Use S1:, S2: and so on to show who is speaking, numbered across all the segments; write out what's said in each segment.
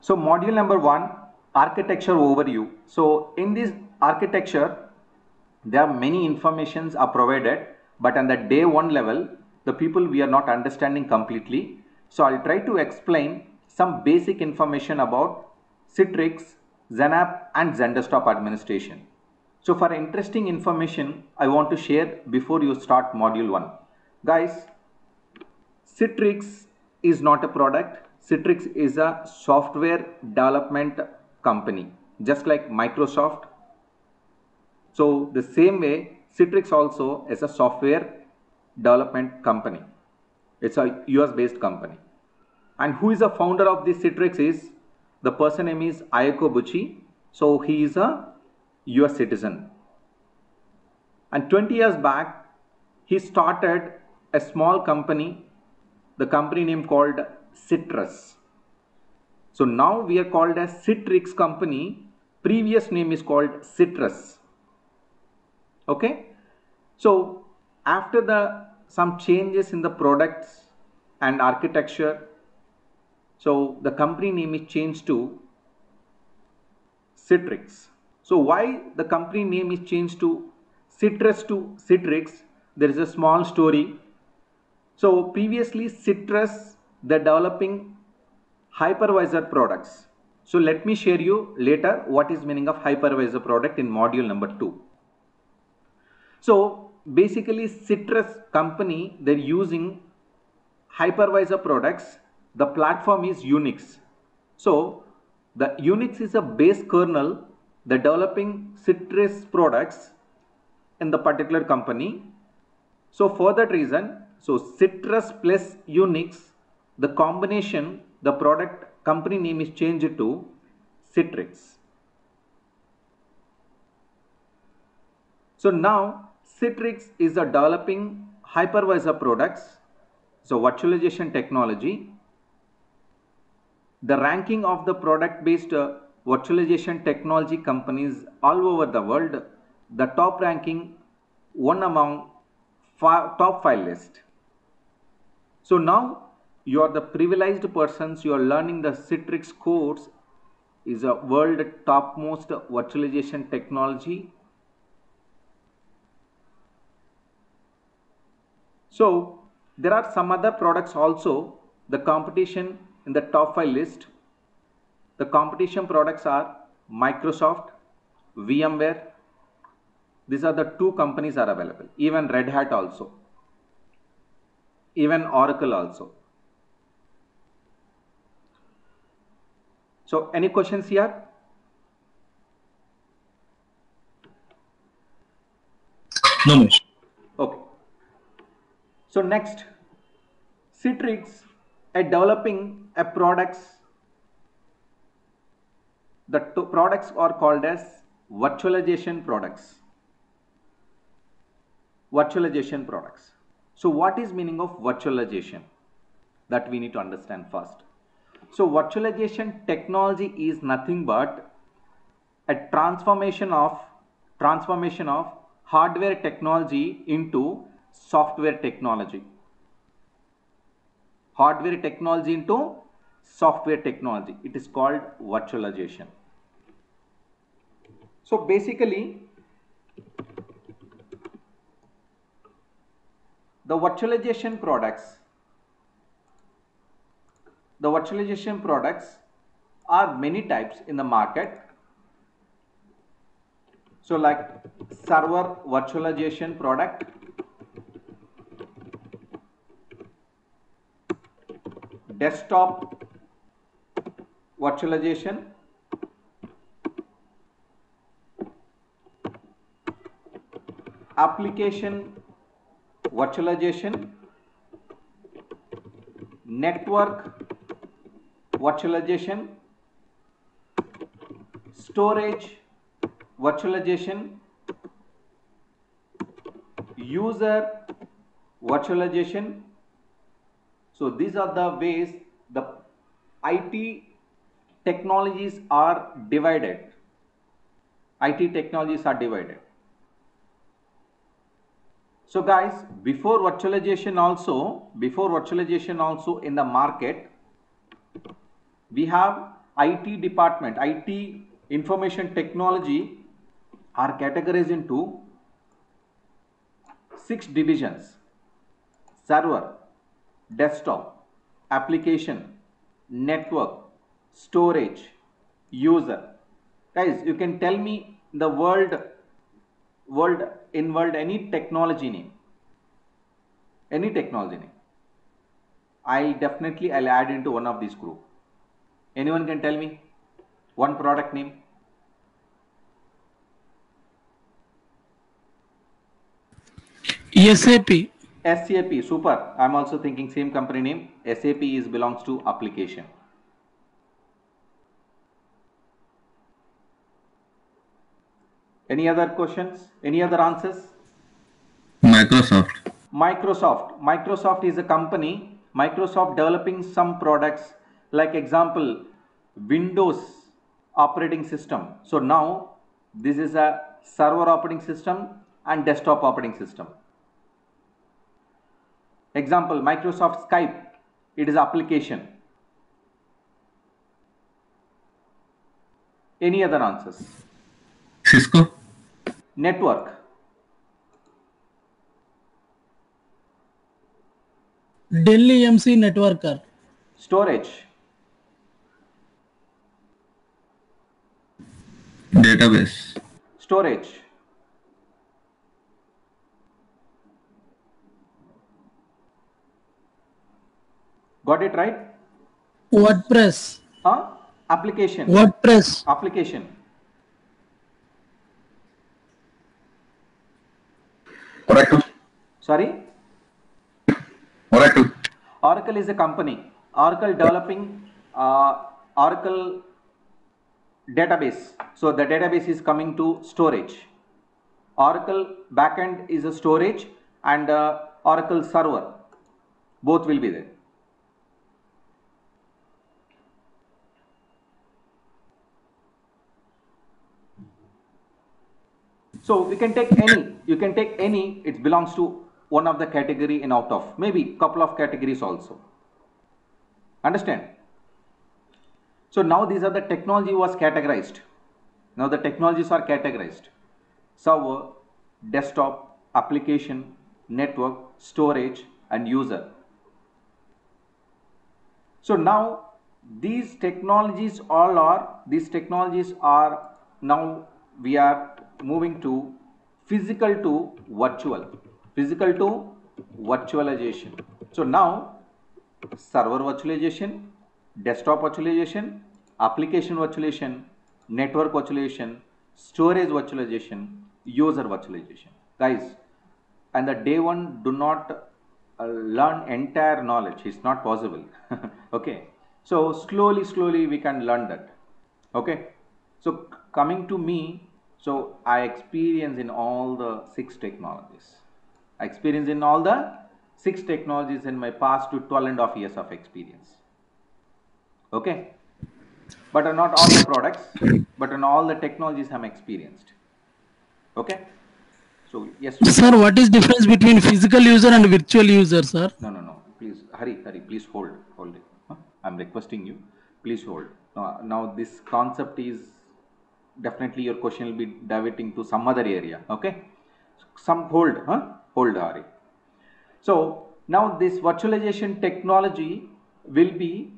S1: So module number one, architecture overview. So in this architecture, there are many informations are provided, but on the day one level, the people we are not understanding completely. So I'll try to explain some basic information about Citrix, XenApp and XenDesktop administration. So for interesting information, I want to share before you start module 1. Guys, Citrix is not a product. Citrix is a software development company, just like Microsoft. So the same way, Citrix also is a software development company. It's a US based company. And who is the founder of this Citrix is the person name is Iacobucci. So he is a US citizen. And 20 years back, he started a small company, the company name called Citrus. So now we are called as Citrix company. Previous name is called Citrus. Okay. So after the some changes in the products and architecture, so the company name is changed to Citrix. So why the company name is changed to Citrus to Citrix? There is a small story. So previously Citrus, the developing hypervisor products. So let me share you later what is meaning of hypervisor product in module number 2. So basically Citrus company they're using hypervisor products. The platform is Unix. So the Unix is a base kernel the developing Citrus products in the particular company. So for that reason, so Citrus plus Unix, the combination, the product company name is changed to Citrix. So now Citrix is a developing hypervisor products, so virtualization technology. The ranking of the product based uh, virtualization technology companies all over the world, the top ranking one among top five list. So now you are the privileged persons, you are learning the Citrix course is a world topmost virtualization technology. So there are some other products also, the competition in the top five list the competition products are Microsoft, VMware. These are the two companies are available. Even Red Hat also. Even Oracle also. So any questions here?
S2: No, Mish.
S1: Okay. So next, Citrix at developing a products the products are called as virtualization products. Virtualization products. So what is meaning of virtualization? That we need to understand first. So virtualization technology is nothing but a transformation of transformation of hardware technology into software technology. Hardware technology into software technology. It is called virtualization. So basically, the virtualization products, the virtualization products are many types in the market. So like server virtualization product, desktop virtualization, application virtualization, network virtualization, storage virtualization, user virtualization. So these are the ways the IT technologies are divided. IT technologies are divided. So guys, before virtualization also, before virtualization also in the market, we have IT department, IT information technology are categorized into six divisions server, desktop, application, network, storage, user. Guys, you can tell me the world, world in world any technology name, any technology name. I'll definitely I'll add into one of these group. Anyone can tell me one product name?
S3: SAP.
S1: SAP, super. I'm also thinking same company name. SAP is belongs to application. Any other questions? Any other answers?
S2: Microsoft.
S1: Microsoft. Microsoft is a company. Microsoft developing some products like example Windows operating system. So now this is a server operating system and desktop operating system. Example Microsoft Skype. It is application. Any other answers?
S2: Cisco.
S1: Network.
S3: Dell EMC Networker.
S1: Storage.
S2: Database.
S1: Storage. Got it right?
S3: WordPress.
S1: Huh? Application.
S3: WordPress.
S1: Application.
S2: Oracle.
S1: Sorry?
S2: Oracle.
S1: Oracle is a company. Oracle developing uh, Oracle database. So the database is coming to storage. Oracle backend is a storage and uh, Oracle server. Both will be there. So we can take any, you can take any, it belongs to one of the category in out of, maybe couple of categories also. Understand? So now these are the technology was categorized. Now the technologies are categorized. Server, desktop, application, network, storage and user. So now these technologies all are, these technologies are now we are moving to physical to virtual. Physical to virtualization. So now server virtualization, desktop virtualization, application virtualization, network virtualization, storage virtualization, user virtualization. Guys, and the day one do not uh, learn entire knowledge. It's not possible. okay. So slowly, slowly we can learn that. Okay. So coming to me, so I experience in all the six technologies. I experience in all the six technologies in my past to 12 and a half years of experience. Okay. But are not all the products, but on all the technologies I'm experienced. Okay. So yes.
S3: Sir, what is difference between physical user and virtual user, sir?
S1: No, no, no. Please, hurry, hurry. Please hold, hold it. Huh? I'm requesting you. Please hold. Now, now this concept is definitely your question will be diverting to some other area. Okay. Some hold, huh? Hold, hurry. So now this virtualization technology will be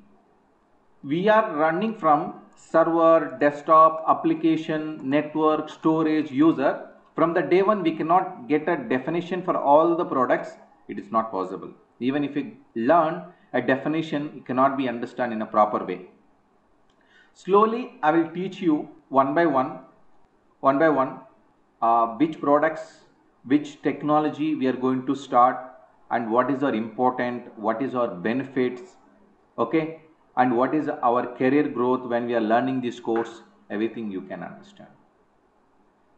S1: we are running from server, desktop, application, network, storage, user. From the day one, we cannot get a definition for all the products. It is not possible. Even if we learn a definition, it cannot be understood in a proper way. Slowly, I will teach you one by one, one by one, uh, which products, which technology we are going to start and what is our important, what is our benefits, okay, and what is our career growth when we are learning this course, everything you can understand.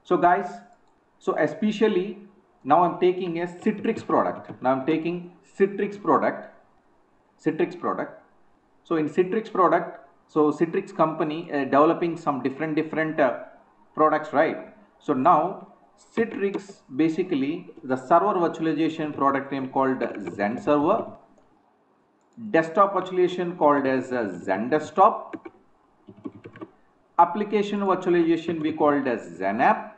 S1: So guys, so especially now I'm taking a Citrix product. Now I'm taking Citrix product, Citrix product. So in Citrix product, so Citrix company uh, developing some different different uh, products, right? So now Citrix basically the server virtualization product name called XenServer, desktop virtualization called as uh, XenDesktop, application virtualization we called as XenApp,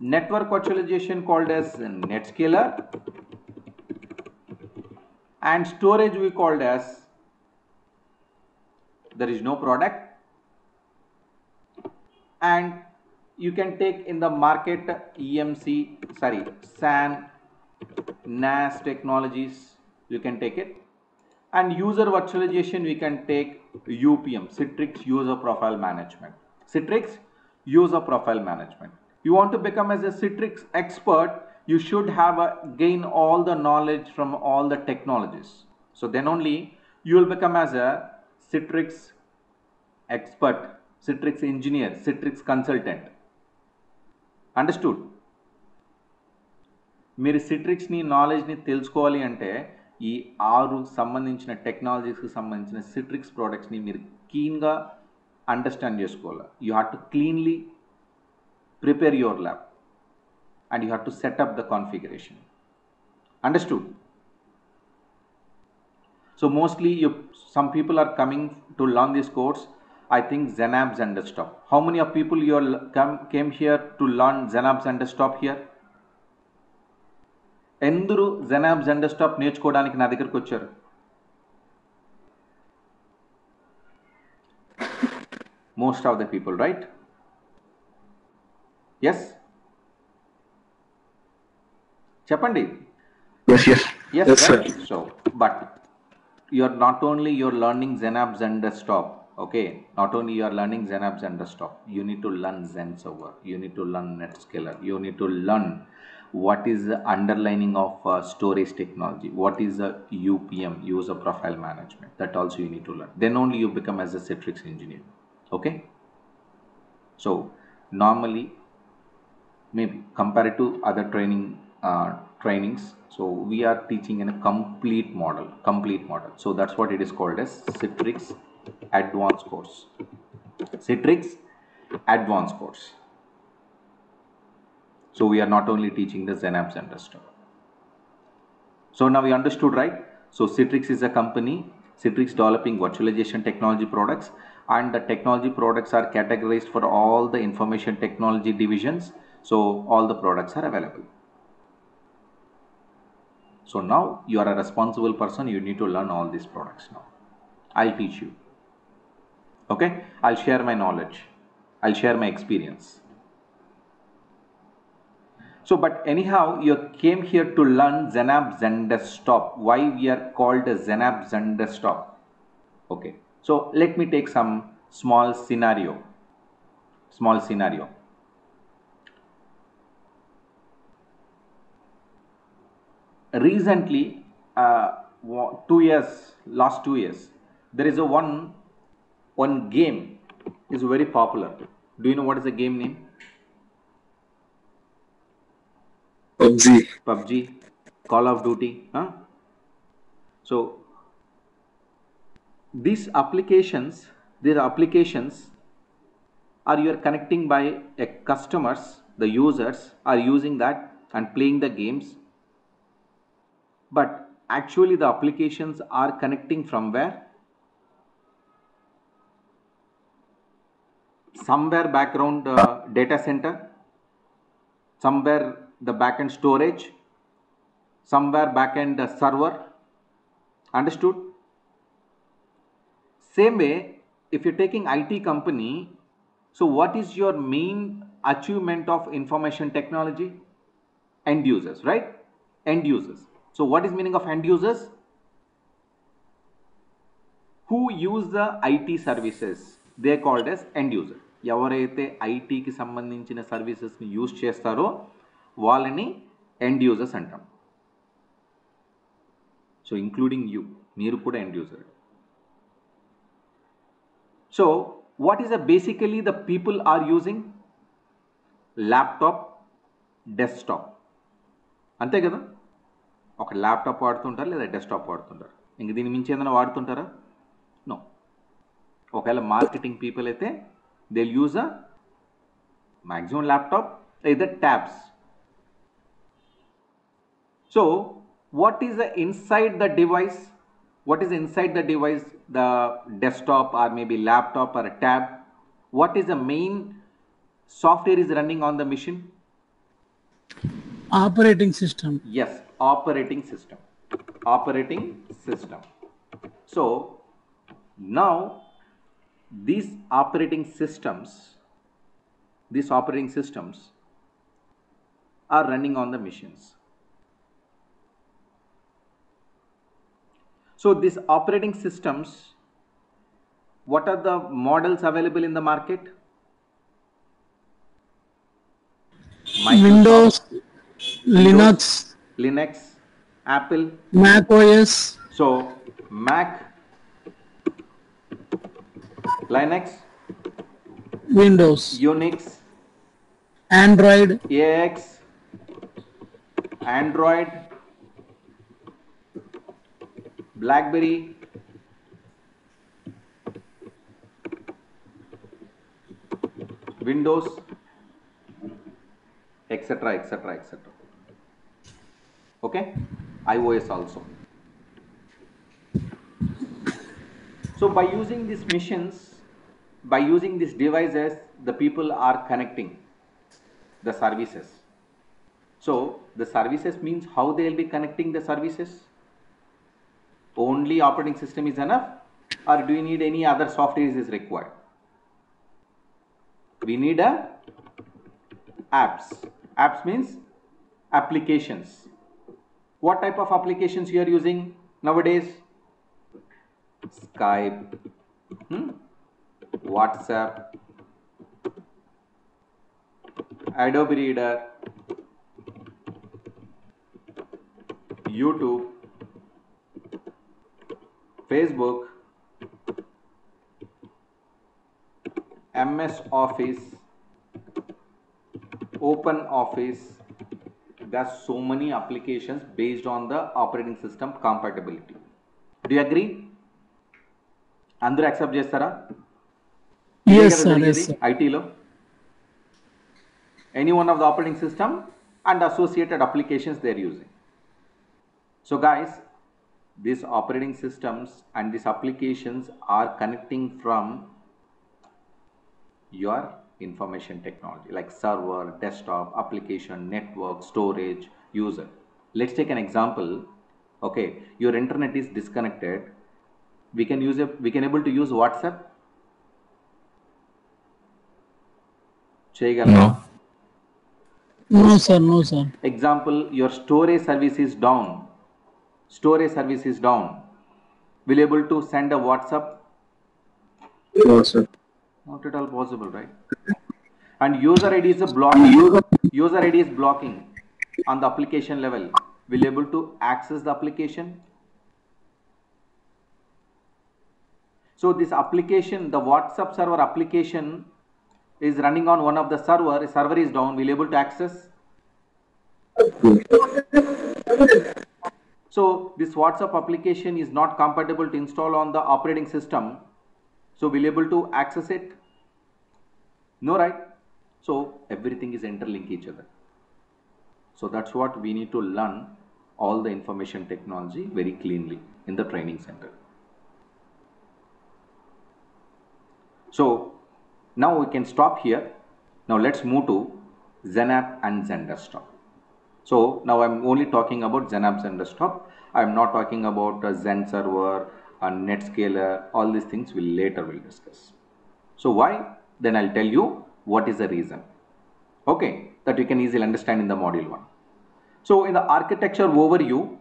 S1: network virtualization called as NetScaler, and storage we called as there is no product. And you can take in the market EMC sorry SAN NAS technologies you can take it and user virtualization we can take UPM Citrix user profile management Citrix user profile management you want to become as a Citrix expert you should have a, gain all the knowledge from all the technologies so then only you will become as a Citrix expert Citrix engineer Citrix consultant understood మీరు సిట్రిక్స్ని నాలెడ్జ్ని తెలుసుకోవాలి అంటే ఈ ఆరు సంబంధించిన టెక్నాలజీస్కి సంబంధించిన Citrix ప్రోడక్ట్స్ని మీరు క్లీన్గా అండర్స్టాండ్ చేసుకోవాలి you to to cleanly prepare your lab and you to to setup the configuration understood So mostly you, some people are coming to learn this course. I think XenApps and. How many of people you are come, came here to learn XenApps and desktop here? ఎందరూ XenApp XenDesktop నేర్చుకోవడానికి నా దగ్గరకు వచ్చారు. Most of the people right
S4: yes
S1: చెప్పండి. So but you are not only your learning XenApp and stop okay not only you are learning XenApp and stop you to learn Xens over unit to learn NetScaler unit to learn what is the underlining of uh, storage technology. What is the UPM, user profile management. That also you need to learn. Then only you become as a Citrix engineer. Okay. So normally maybe compared to other training uh, trainings so we are teaching in a complete model complete model so that's what it is called as citrix advanced course citrix advanced course so we are not only teaching the XenApps desktop so now we understood right? So citrix is a company. Citrix developing virtualization technology products. And the technology products are categorized for all the information technology divisions. So all the products are available. So now you are a responsible person. You need to learn all these products now. I'll teach you. Okay? I'll share my knowledge. I'll share my experience so but anyhow you came here to learn XenApp zen desktop why we are called XenApp zen desktop okay. So let me take some small scenario. Small scenario. Recently uh, two years last two years there is a one one game is very popular. Do you know what is the game name
S4: PUBG.
S1: PUBG, Call of Duty. Huh? So these applications, these applications are you are connecting by a customers, the users are using that and playing the games. But actually the applications are connecting from where? Somewhere background uh, data center, somewhere the backend storage, somewhere backend uh, server. Understood? Same way, if you're taking IT company, so what is your main achievement of information technology? End users, right? End users. So what is meaning of end users? Who use the IT services? They are called as end user. ఎవరైతే ఐటీకి సంబంధించిన సర్వీసెస్ని use చేస్తారో వాళ్ళని end users అంటాం. So including you మీరు కూడా end user so what is the basically the people are using laptop desktop అంతే కదా? ఒక ల్యాప్టాప్ వాడుతుంటారు లేదా డెస్క్టాప్ వాడుతుంటారు? ఇంక దీని మించి ఏదైనా వాడుతుంటారా? నో ఒకవేళ మార్కెటింగ్ పీపుల్ అయితే they use a maximum laptop లేదా tabs So, what is the inside the device? What is inside the device? the desktop or maybe laptop or a tab what is the main software is running on the machine
S3: Operating system.
S1: yes operating system operating system so now these operating systems these operating systems are running on the machines so these operating systems what are the models available in the market? Microsoft,
S3: Windows, Linux,
S1: linux apple.
S3: Mac OS,
S1: So Mac, Linux,
S3: Windows,
S1: Unix,
S3: Android,
S1: AX, Android, BlackBerry, Windows, etc. etc. etc. Okay, iOS also. So by using these machines, by using these devices, the people are connecting the services. So the services means how they will be connecting the services? Only operating system is enough or do you need any other software is required? We need a apps. Apps means applications. What type of applications you are using nowadays? Skype, hmm? WhatsApp, Adobe Reader, YouTube, Facebook, MS Office, Open Office. There's so many applications based on the operating system compatibility. Do you agree? అందరూ accept చేస్తారా
S3: yes sir, yes sir.
S1: ఐటీలో any one of the operating system and associated applications they are using so guys these operating systems and these applications are connecting from your information technology like server, desktop, application, network, storage, user. Let's take an example. Okay, your internet is disconnected. We can use a we can able to use WhatsApp.
S2: No.
S3: No sir, no sir.
S1: Example, your storage service is down storage service is down. Will you able to send a whatsapp?
S4: No, sir.
S1: not at all possible right? And user id is a blocking. User id is blocking on the application level. Will you able to access the application? So this application the whatsapp server application is running on one of the server. Server is down. Will you able to access So this WhatsApp application is not compatible to install on the operating system. So we'll be able to access it? No, right? So everything is interlink each other. So that's what we need to learn all the information technology very cleanly in the training center. So now we can stop here. Now let's move to XenApp and XenDesktop. So now I'm only talking about XenApp XenDesktop. I'm not talking about uh, XenServer and NetScaler. All these things will later we'll discuss. So why? Then I'll tell you what is the reason. Okay, that you can easily understand in the module one. So in the architecture overview,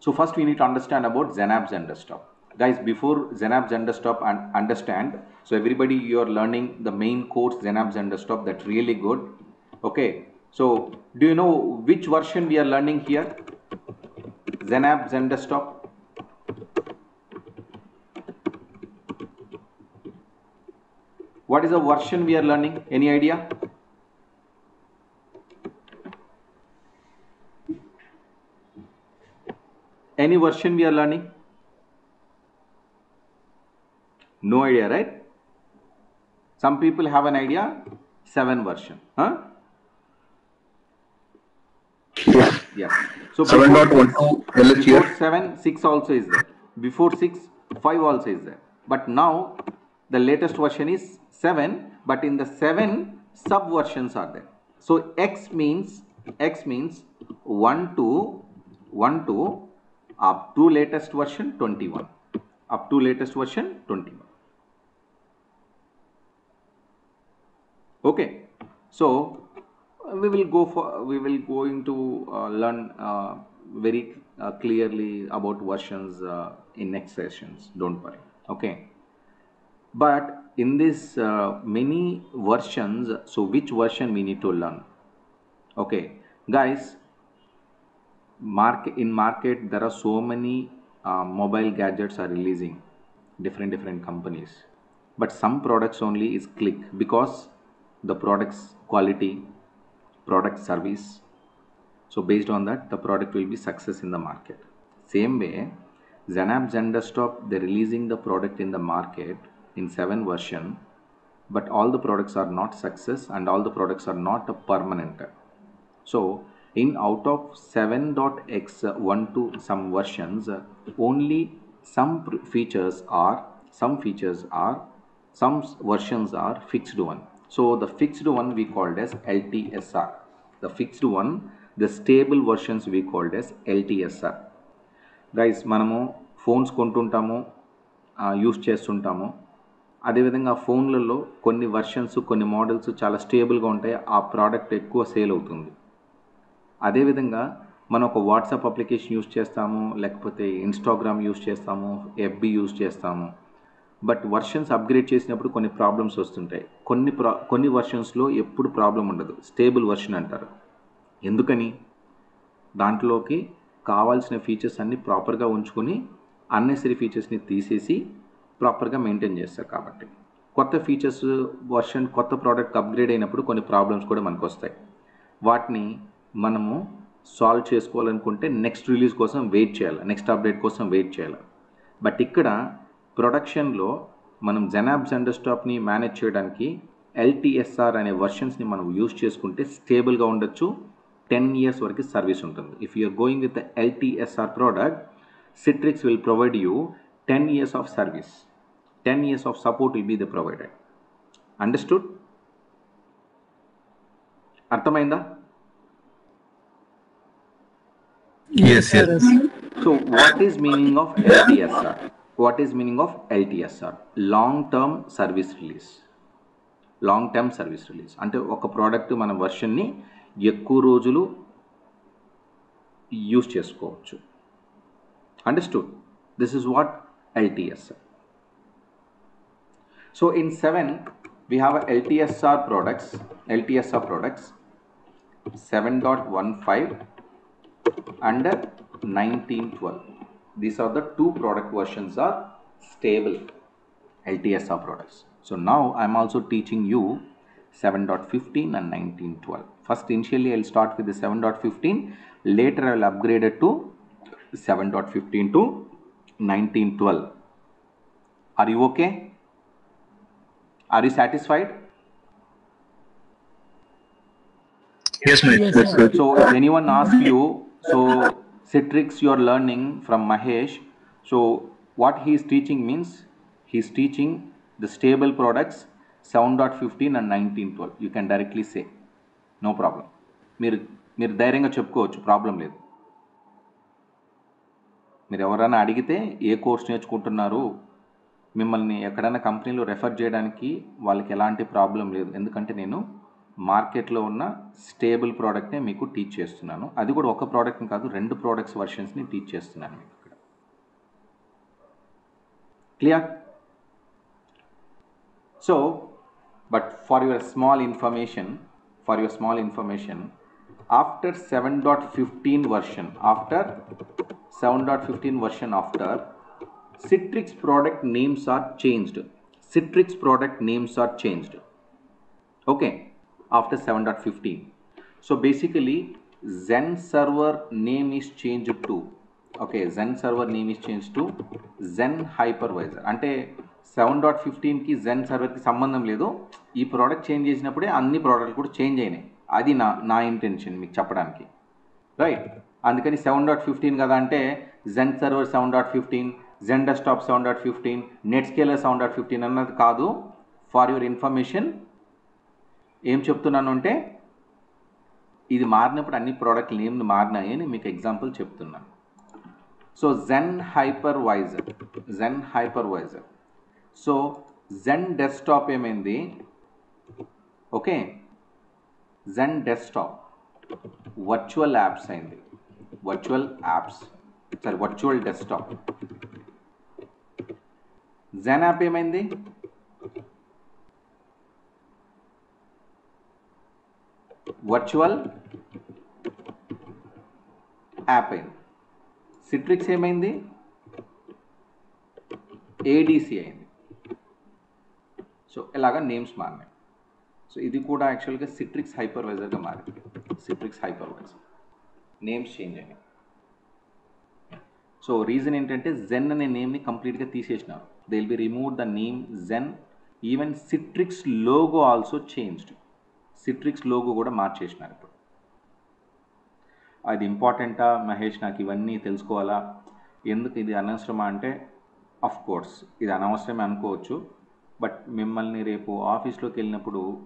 S1: so first we need to understand about XenApp XenDesktop. Guys, before XenApp XenDesktop and understand, so everybody you are learning the main course XenApp XenDesktop. That's really good. Okay, so do you know which version we are learning here? XenApp XenDesktop. What is the version we are learning? Any idea? Any version we are learning? No idea, right? Some people have an idea. Seven version. Huh?
S4: Yeah.
S1: Yeah. So
S4: Seven
S1: before-
S4: dot one LH here.
S1: before 7 6 also is there before 6 5 also is there. But now the latest version is 7, but in the 7 subversions are there. So X means X means 1 to 1 to up to latest version 21. Up to latest version 21. Okay, so we will go for we will going to uh, learn uh, very uh, clearly about versions uh, in next sessions. Don't worry. Okay, but in this uh, many versions, so which version we need to learn? Okay, guys, market in market there are so many uh, mobile gadgets are releasing different different companies but some products only is click because the product's quality product service. So based on that the product will be success in the market. Same way XenApp zen desktop they're releasing the product in the market in 7 version but all the products are not success and all the products are not permanent. So in out of 7.x uh, 1 to some versions only some features are some features are some versions are fixed one so the fixed one we called as ltsr the fixed one the stable versions we called as ltsr guys మనము phones కొంటుంటాము use చేస్తుంటాము. అదేవిధంగా ఫోన్లలో కొన్ని versions కొన్ని models చాలా స్టేబుల్గా ఉంటాయి ఆ ప్రోడక్ట్ ఎక్కువ సేల్ అవుతుంది. అదేవిధంగా మనం ఒక వాట్సాప్ అప్లికేషన్ యూస్ చేస్తాము లేకపోతే ఇన్స్టాగ్రామ్ యూస్ చేస్తాము ఎఫ్బి యూస్ చేస్తాము. బట్ వర్షన్స్ అప్గ్రేడ్ చేసినప్పుడు కొన్ని ప్రాబ్లమ్స్ వస్తుంటాయి. కొన్ని ప్రా కొన్ని వర్షన్స్లో ఎప్పుడు ప్రాబ్లం ఉండదు. స్టేబుల్ వర్షన్ అంటారు. ఎందుకని? దాంట్లోకి కావాల్సిన ఫీచర్స్ అన్నీ ప్రాపర్గా ఉంచుకొని అన్నెసరీ ఫీచర్స్ని తీసేసి ప్రాపర్గా మెయింటైన్ చేస్తారు కాబట్టి. కొత్త ఫీచర్స్ వర్షన్ కొత్త ప్రోడక్ట్ అప్గ్రేడ్ అయినప్పుడు కొన్ని ప్రాబ్లమ్స్ కూడా మనకు వస్తాయి వాటిని మనము సాల్వ్ చేసుకోవాలనుకుంటే నెక్స్ట్ రిలీజ్ కోసం వెయిట్ చేయాలి. నెక్స్ట్ అప్డేట్ కోసం వెయిట్ చేయాలి. బట్ ఇక్కడ ప్రొడక్షన్లో మనం జెనాబ్స్ అండ్ స్టాప్ని మేనేజ్ చేయడానికి ఎల్టీఎస్ఆర్ అనే వర్షన్స్ని మనం యూస్ చేసుకుంటే స్టేబుల్గా ఉండొచ్చు. టెన్ ఇయర్స్ వరకు సర్వీస్ ఉంటుంది. If you're going with LTSR product Citrix will provide you ten years of service. Ten years of support will be the provided understood అర్థమైందా?
S4: Yes, yes.
S1: So what is meaning of LTSR? What is meaning of LTSR long term service release long term service release అంటే ఒక product మన వర్షన్ని ఎక్కువ రోజులు use చేసుకోవచ్చు. Understood this is what LTSR so in seven we have LTSR products LTSR products seven dot one five under nineteen twelve These are the two product versions are stable LTSR products. So now I'm also teaching you 7.15 and 1912. First initially I'll start with the 7.15. Later I'll upgrade it to 7.15 to 1912. Are you okay? Are you satisfied?
S4: Yes, mate.
S3: Yes,
S4: That's
S3: sir.
S4: good.
S1: So if anyone asks you, so Citrix you're learning from Mahesh. So what he is teaching means he's teaching the stable products 7.15 and 1912. You can directly say. No problem. మీరు మీరు ధైర్యంగా చెప్పుకోవచ్చు problem లేదు మీరు ఎవరైనా అడిగితే ఏ course నేర్చుకుంటున్నారు మిమ్మల్ని ఎక్కడైనా కంపెనీలో రెఫర్ చేయడానికి వాళ్ళకి ఎలాంటి ప్రాబ్లం లేదు ఎందుకంటే నేను మార్కెట్లో ఉన్న స్టేబుల్ ప్రోడక్ట్నే మీకు టీచ్ చేస్తున్నాను. అది కూడా ఒక ప్రోడక్ట్ని కాదు రెండు ప్రోడక్ట్స్ వర్షన్స్ని టీచ్ చేస్తున్నాను మీకు ఇక్కడ. Clear? So but for your small information for your small information after seven dot fifteen version after seven dot fifteen version after Citrix product names are changed. Citrix product names are changed. Okay? After 7.15. So basically, Zen server name is changed to. Okay, Zen server name is changed to Zen hypervisor. అంటే seven dot ఫిఫ్టీన్కి జెన్ సర్వర్కి సంబంధం లేదు ఈ product change చేసినప్పుడే అన్ని ప్రోడక్ట్లు కూడా change అయినాయి అది నా నా ఇంటెన్షన్ మీకు చెప్పడానికి రైట్ అందుకని సెవెన్ డాట్ ఫిఫ్టీన్ కదా అంటే Xen server seven dot fifteen Xen desktop seven dot fifteen NetScaler seven dot fifteen అన్నది కాదు ఫార్ యువర్ ఇన్ఫర్మేషన్ ఏం చెప్తున్నాను అంటే ఇది మారినప్పుడు అన్ని ప్రోడక్ట్ నేమ్లు మారినాయి అని మీకు ఎగ్జాంపుల్ చెప్తున్నాను. So Xen hypervisor Xen hypervisor so Xen desktop ఏమైంది? Okay Xen desktop virtual apps అయింది. Virtual apps sorry virtual desktop Xen app ఏమైంది? వర్చువల్ యాప్ అయింది. సిట్రిక్స్ ఏమైంది? ఏడీసీ అయింది. సో ఇలాగ నేమ్స్ మారినాయి. సో ఇది కూడా యాక్చువల్గా సిట్రిక్స్ హైపర్వైజర్గా మారింది. సిట్రిక్స్ హైపర్వైజర్ నేమ్స్ చేంజ్ అయినాయి. సో రీజన్ ఏంటంటే జెన్ అనే నేమ్ని కంప్లీట్గా తీసేసినారు. They will be remove the name Xen even Citrix logo also changed Citrix logo కూడా మార్చేసినారు ఇప్పుడు. అది ఇంపార్టెంటా? మహేష్ నాకు ఇవన్నీ తెలుసుకోవాలా? ఎందుకు ఇది అనవసరమా అంటే అఫ్ కోర్స్ ఇది అనవసరమే అనుకోవచ్చు. బట్ మిమ్మల్ని రేపు ఆఫీస్లోకి వెళ్ళినప్పుడు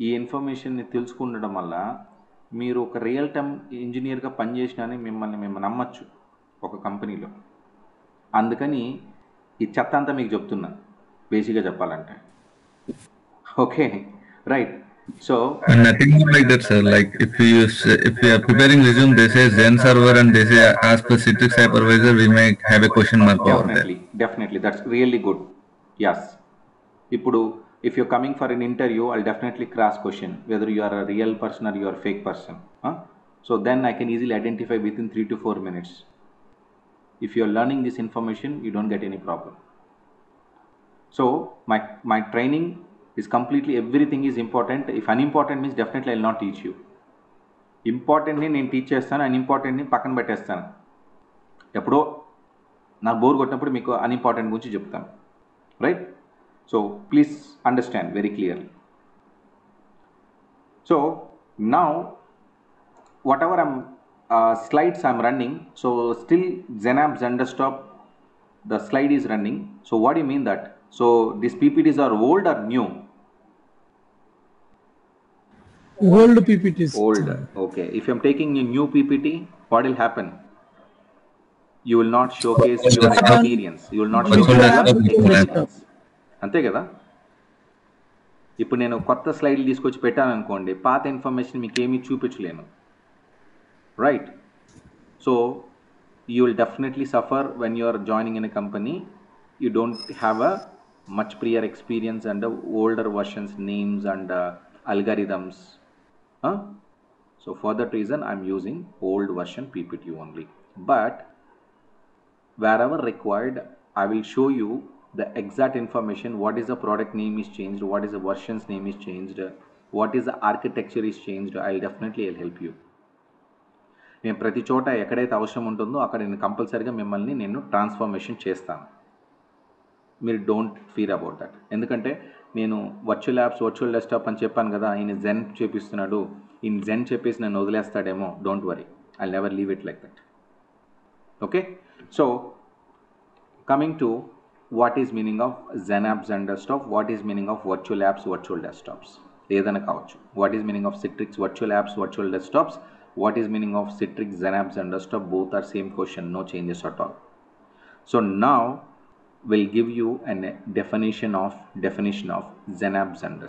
S1: ఈ ఇన్ఫర్మేషన్ని తెలుసుకుండడం వల్ల మీరు ఒక రియల్ టైమ్ ఇంజనీర్గా పనిచేసినని మిమ్మల్ని మేము నమ్మచ్చు ఒక కంపెనీలో అందుకని ఈ చెత్త అంతా మీకు చెప్తున్నాను బేసిక్గా చెప్పాలంటే. Okay right So
S4: and nothing like that, sir. Like if you use, if you are preparing resume, they say Zen server and they say ask per Citrix hypervisor, we may have a question mark over
S1: definitely, there. Definitely, that's really good. Yes. If you're coming for an interview, I'll definitely cross question whether you are a real person or you are a fake person. Huh? So then I can easily identify within three to four minutes. If you're learning this information, you don't get any problem. So my my training is completely everything is important if unimportant means definitely i'll not teach you ఇంపార్టెంట్ని నేను teach చేస్తాను అన్ఇంపార్టెంట్ని పక్కన పెట్టేస్తాను ఎప్పుడో నాకు bore కొట్టినప్పుడు మీకు unimportant గురించి చెప్తాను right so please understand very clearly so now whatever I'm slides I'm running so still XenApp XenDesktop the slide is running. So what do you mean that? So these PPTs are old or new?
S3: old PPTs.
S1: Old. Okay. If I'm taking a new PPT, what will happen? You will not showcase your experience. You will not showcase your అంతే కదా ఇప్పుడు నేను కొత్త slide తీసుకొచ్చి పెట్టాననుకోండి పాత information మీకు ఏమీ చూపించలేను right so you will definitely suffer when you are joining in a company you don't have a much prior experience and older versions names and algorithms huh? so for that reason i'm using old version ppt only but wherever required i will show you the exact information what is the product name is changed what is the version's name is changed what is the architecture is changed i'll definitely i'll help you నేను ప్రతి చోట ఎక్కడైతే అవసరం ఉంటుందో అక్కడ నేను కంపల్సరీగా మిమ్మల్ని నేను ట్రాన్స్ఫర్మేషన్ చేస్తాను మీరు డోంట్ ఫీర్ అబౌట్ దట్ ఎందుకంటే నేను వర్చువల్ యాప్స్ వర్చువల్ డెస్క్టాప్ అని చెప్పాను కదా ఈయన జెన్ చేపిస్తున్నాడు. ఈయన జెన్ చెప్పేసి నన్ను వదిలేస్తాడేమో don't worry I never leave it like that okay so coming to what is meaning of Xen apps and desktop what is meaning of virtual apps virtual desktops ఏదైనా కావచ్చు. What is meaning of Citrix virtual apps virtual desktops what meaning of Citrix Xen apps and desktop? Both are same question no changes at all so నా we'll give you a definition of definition of xenapps and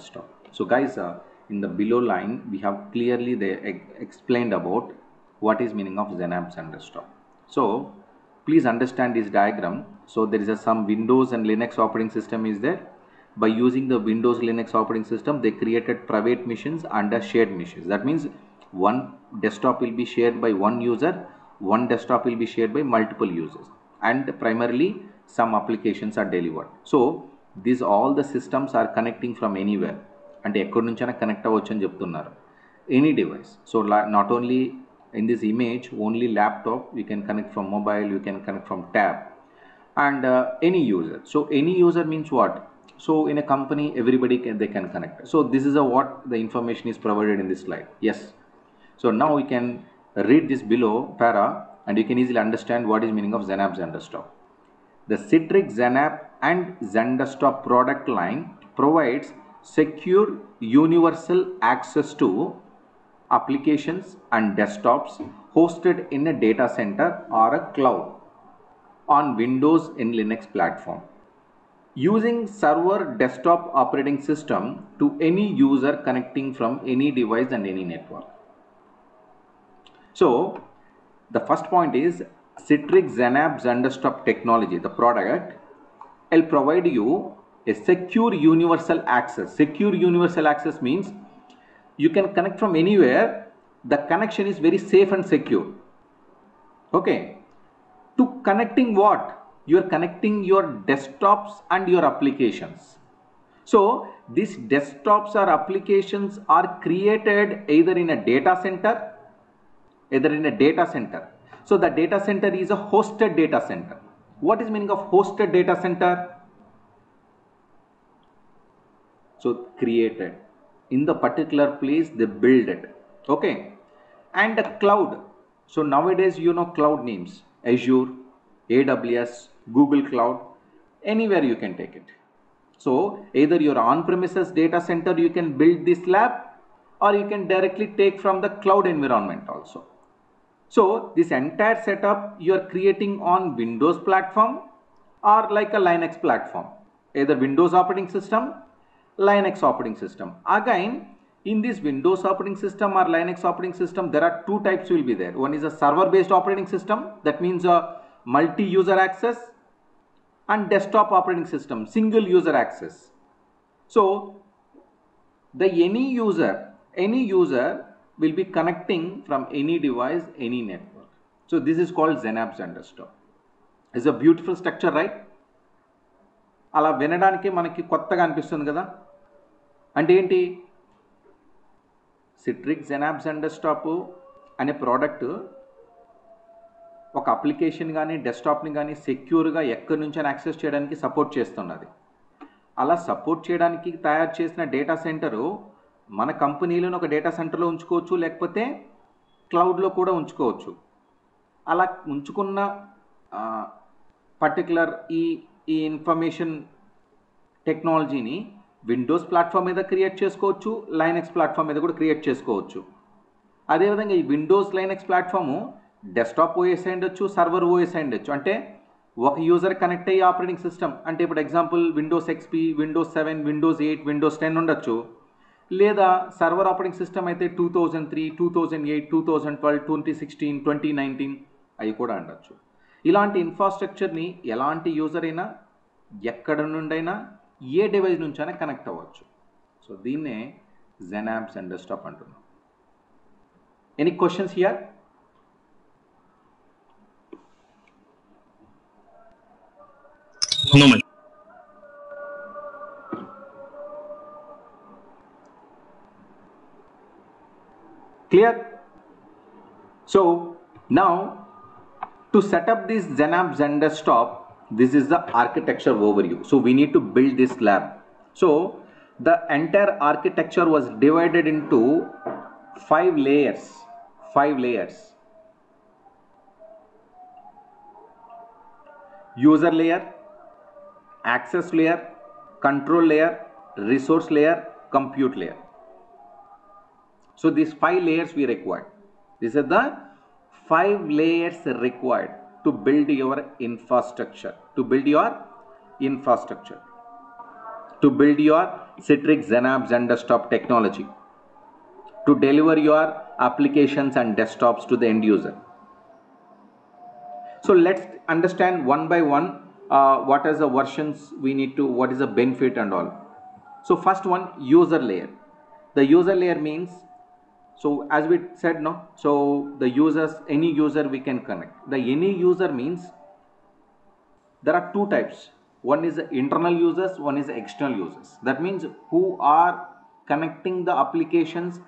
S1: so guys uh, in the below line we have clearly they ex- explained about what is meaning of xenapps and so please understand this diagram. So there is a some windows and linux operating system is there. By using the windows linux operating system they created private machines a shared machines. That means one desktop will be shared by one user one desktop will be shared by multiple users. And primarily some applications are delivered so these all the systems are connecting from anywhere అంటే ఎక్కడి నుంచైనా connect అవ్వచ్చు అని చెప్తున్నారు any device so not only in this image only laptop you can connect from mobile you can connect from tab and uh, any user so any user means what so in a company everybody can they can connect so this is a what the information is provided in this slide yes so now we can read this below para and you can easily understand what is meaning of xenapps and desktop the Citrix XenApp and XenDesktop product line provides secure universal access to applications and desktops hosted in a data center or a cloud on Windows and Linux platform using server desktop operating system to any user connecting from any device and any network. So the first point is Citrix XenApp XenDesktop technology, the product, will provide you a secure universal access. Secure universal access means you can connect from anywhere. The connection is very safe and secure. Okay. To connecting what? You are connecting your desktops and your applications. So these desktops or applications are created either in a data center, either in a data center. So the data center is a hosted data center. What is meaning of hosted data center? So created in the particular place they build it. Okay. And the cloud. So nowadays you know cloud names Azure, AWS, Google Cloud, anywhere you can take it. So either your on-premises data center you can build this lab or you can directly take from the cloud environment also. So this entire setup you are creating on Windows platform or like a Linux platform, either Windows operating system, Linux operating system. Again, in this Windows operating system or Linux operating system, there are two types will be there. One is a server based operating system that means a multi-user access and desktop operating system, single user access. So the any user, any user will be connecting from any device, any network. So this is called ZenApp ZenDesktop. It's a beautiful structure, right? అలా వినడానికి మనకి కొత్తగా అనిపిస్తుంది కదా అంటే ఏంటి Citrix XenApps and అనే product ఒక అప్లికేషన్ కానీ డెస్క్టాప్ని కానీ సెక్యూర్గా ఎక్కడి నుంచి యాక్సెస్ చేయడానికి సపోర్ట్ చేస్తున్నది అలా సపోర్ట్ చేయడానికి తయారు చేసిన డేటా సెంటరు మన కంపెనీలను ఒక డేటా సెంటర్లో ఉంచుకోవచ్చు లేకపోతే క్లౌడ్లో కూడా ఉంచుకోవచ్చు. అలా ఉంచుకున్న పర్టికులర్ ఈ ఈ ఇన్ఫర్మేషన్ టెక్నాలజీని విండోస్ ప్లాట్ఫామ్ మీద క్రియేట్ చేసుకోవచ్చు లైనెక్స్ ప్లాట్ఫామ్ మీద కూడా క్రియేట్ చేసుకోవచ్చు. అదేవిధంగా ఈ Windows Linux platform desktop OS ఉండొచ్చు సర్వర్ ఓఎస్ ఉండొచ్చు. అంటే ఒక యూజర్ కనెక్ట్ అయ్యి ఆపరేటింగ్ సిస్టమ్ అంటే ఇప్పుడు example Windows XP Windows seven Windows eight Windows ten ఉండొచ్చు. లేదా సర్వర్ ఆపరేటింగ్ సిస్టమ్ అయితే two thousand three two thousand eight two thousand twelve twenty sixteen twenty nineteen అవి కూడా ఉండొచ్చు. ఇలాంటి ఇన్ఫ్రాస్ట్రక్చర్ని ఎలాంటి యూజర్ అయినా ఎక్కడ నుండైనా ఏ డివైస్ నుంచైనా కనెక్ట్ అవ్వచ్చు. సో దీన్నే జెన్ అండ్ డెస్క్టాప్ అంటున్నాం. Any questions here
S2: No, man.
S1: Clear? So now to set up this XenApp Zen desktop, this is the architecture overview. So we need to build this lab. So the entire architecture was divided into five layers. Five layers. User layer, access layer, control layer, resource layer, compute layer. So these five layers we required. These are the five layers required to build your infrastructure. To build your infrastructure. To build your Citrix XenApp Zen desktop technology. To deliver your applications and desktops to the end user. So let's understand one by one uh, what is the versions we need to, what is the benefit and all. So first one, user layer. The user layer means so as we said no? So the users any user we can connect. The any user means there are two types. One is internal users one is external users. That means who are connecting the applications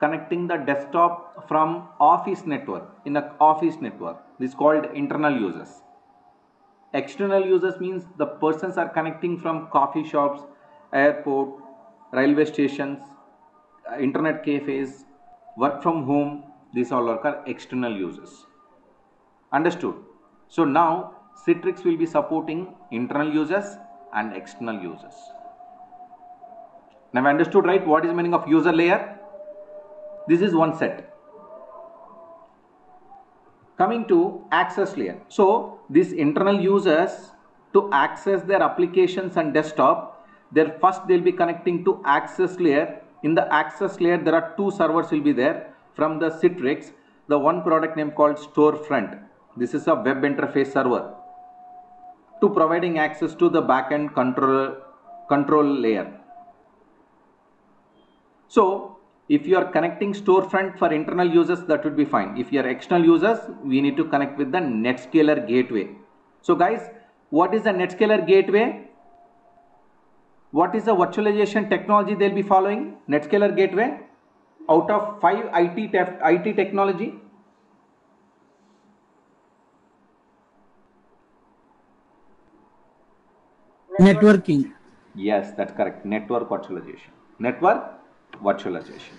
S1: connecting the desktop from office network in the office network. This is called internal users. External users means the persons are connecting from coffee shops airport railway stations uh, internet cafes work from home these all are external users understood so now Citrix will be supporting internal users and external users. Now understood right what is meaning of user layer? This is one set. Coming to access layer. So these internal users to access their applications and desktop, their first they'll be connecting to access layer. In the access layer, there are two servers will be there from the Citrix. The one product name called StoreFront. This is a web interface server to providing access to the backend control control layer. So if you are connecting StoreFront for internal users, that would be fine. If you are external users, we need to connect with the NetScaler gateway. So guys, what is the NetScaler gateway? What is the virtualization technology they'll be following? NetScaler gateway out of five IT, IT technology.
S3: Networking.
S1: Yes, that's correct. Network virtualization. Network virtualization.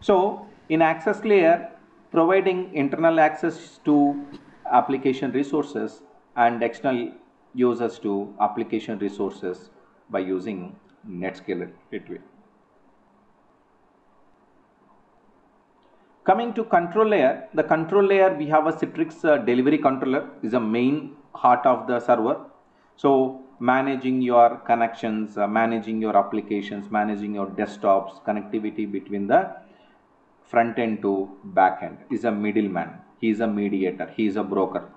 S1: So in access layer, providing internal access to application resources and external users to application resources by using NetScaler gateway. Coming to control layer, the control layer we have a Citrix uh, delivery controller is a main heart of the server. So managing your connections, uh, managing your applications, managing your desktops, connectivity between the front end to back end is a middleman. He is a mediator. He is a broker.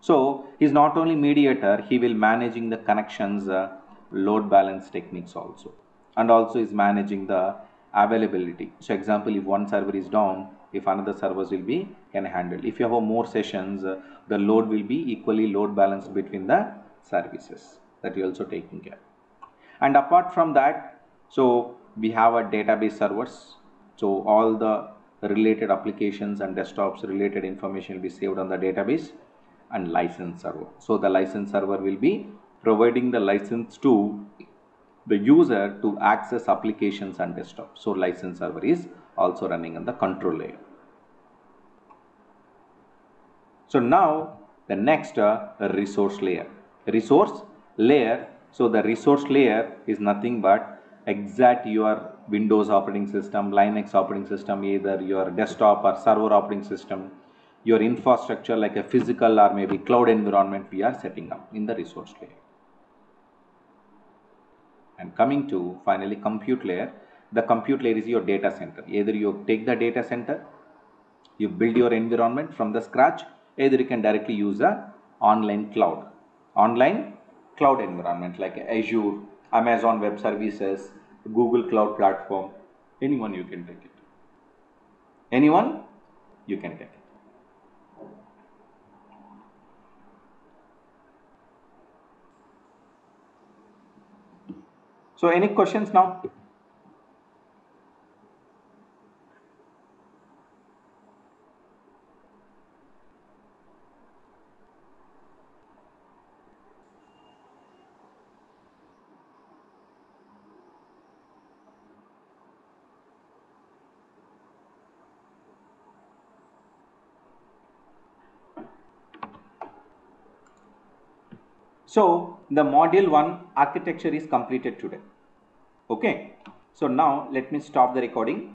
S1: So he is not only mediator, he will managing the connections, uh, load balance techniques also, and also is managing the availability. So example, if one server is down, if another servers will be can handle. If you have more sessions, uh, the load will be equally load balanced between the services that you also taking care. And apart from that, so we have a database servers. So all the related applications and desktops related information will be saved on the database and license server. So the license server will be providing the license to the user to access applications and desktop. So license server is also running on the control layer. So now the next uh, resource layer. Resource layer. So the resource layer is nothing but exact your Windows operating system, Linux operating system, either your desktop or server operating system, your infrastructure like a physical or maybe cloud environment we are setting up in the resource layer. And coming to finally compute layer, the compute layer is your data center. Either you take the data center, you build your environment from the scratch, either you can directly use a online cloud. Online cloud environment like Azure, Amazon Web Services, Google Cloud Platform, anyone you can take it. Anyone you can take it. So any questions now? So the module 1 architecture is completed today. Okay. So now let me stop the recording.